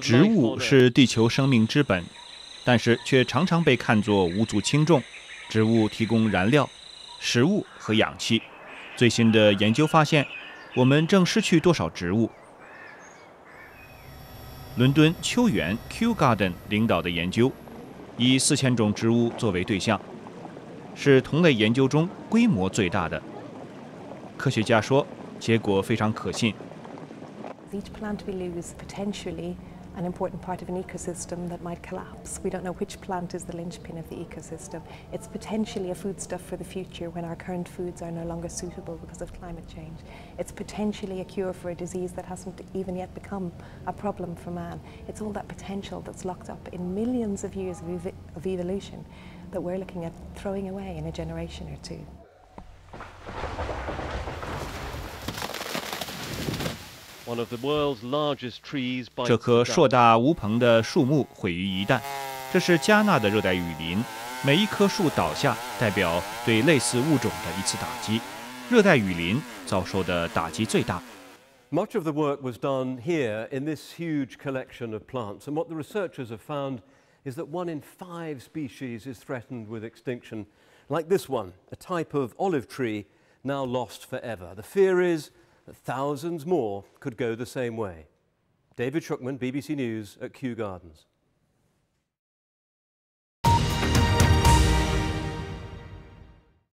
植物是地球生命之本，但是却常常被看作无足轻重。植物提供燃料、食物和氧气。最新的研究发现，我们正失去多少植物？伦敦秋园 Kew Garden 领导的研究，以四千种植物作为对象，是同类研究中规模最大的。科学家说，结果非常可信。Each plant we lose potentially an important part of an ecosystem that might collapse. We don't know which plant is the linchpin of the ecosystem. It's potentially a foodstuff for the future when our current foods are no longer suitable because of climate change. It's potentially a cure for a disease that hasn't even yet become a problem for man. It's all that potential that's locked up in millions of years of, ev- of evolution that we're looking at throwing away in a generation or two. One of the world's largest trees 这 bites 棵 the 硕 dust. 大无朋的树木毁于一旦。这是加纳的热带雨林，每一棵树倒下，代表对类似物种的一次打击。热带雨林遭受的打击最大。 Much of the work was done here in this huge collection of plants, and what the researchers have found is that one in five species is threatened with extinction, like this one, a type of olive tree now lost forever. The fear is that thousands more could go the same way. David Shukman, BBC News at Kew Gardens.